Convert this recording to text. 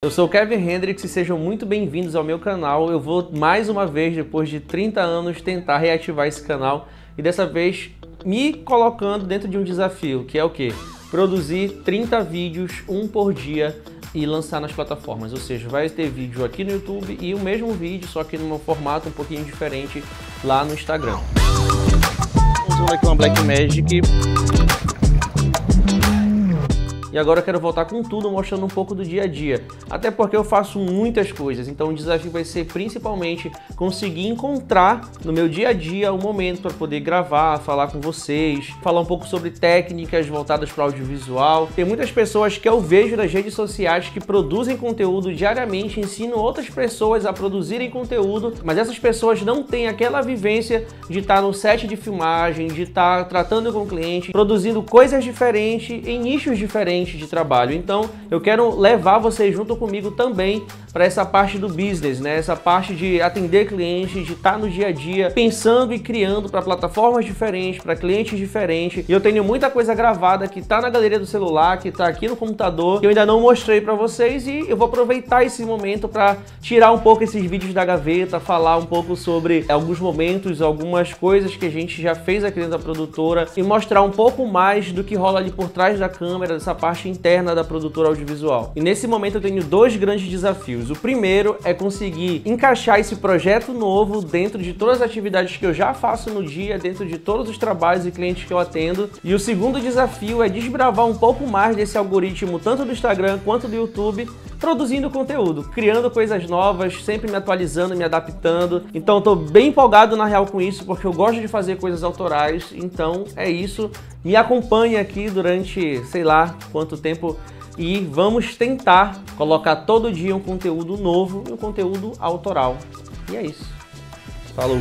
Eu sou o Kevin Hendricks e sejam muito bem-vindos ao meu canal. Eu vou mais uma vez, depois de 30 anos, tentar reativar esse canal e dessa vez me colocando dentro de um desafio, que é o quê? Produzir 30 vídeos, um por dia e lançar nas plataformas. Ou seja, vai ter vídeo aqui no YouTube e o mesmo vídeo, só que num formato um pouquinho diferente lá no Instagram. Usando aqui uma Black Magic e agora eu quero voltar com tudo, mostrando um pouco do dia a dia. Até porque eu faço muitas coisas, então o desafio vai ser principalmente conseguir encontrar no meu dia a dia o um momento para poder gravar, falar com vocês, falar um pouco sobre técnicas voltadas para audiovisual. Tem muitas pessoas que eu vejo nas redes sociais que produzem conteúdo diariamente, ensinam outras pessoas a produzirem conteúdo, mas essas pessoas não têm aquela vivência de estar no set de filmagem, de estar tratando com o cliente, produzindo coisas diferentes em nichos diferentes de trabalho. Então, eu quero levar vocês junto comigo também para essa parte do business, né? Essa parte de atender clientes, de estar no dia a dia pensando e criando para plataformas diferentes, para clientes diferentes. E eu tenho muita coisa gravada que está na galeria do celular, que está aqui no computador, que eu ainda não mostrei para vocês e eu vou aproveitar esse momento para tirar um pouco esses vídeos da gaveta, falar um pouco sobre alguns momentos, algumas coisas que a gente já fez aqui dentro da produtora e mostrar um pouco mais do que rola ali por trás da câmera, dessa parte parte interna da produtora audiovisual. E nesse momento eu tenho dois grandes desafios. O primeiro é conseguir encaixar esse projeto novo dentro de todas as atividades que eu já faço no dia, dentro de todos os trabalhos e clientes que eu atendo. E o segundo desafio é desbravar um pouco mais desse algoritmo, tanto do Instagram quanto do YouTube, produzindo conteúdo, criando coisas novas, sempre me atualizando, me adaptando. Então estou bem empolgado na real com isso, porque eu gosto de fazer coisas autorais. Então é isso. Me acompanhe aqui durante, sei lá, quanto tempo e vamos tentar colocar todo dia um conteúdo novo e um conteúdo autoral. E é isso. Falou!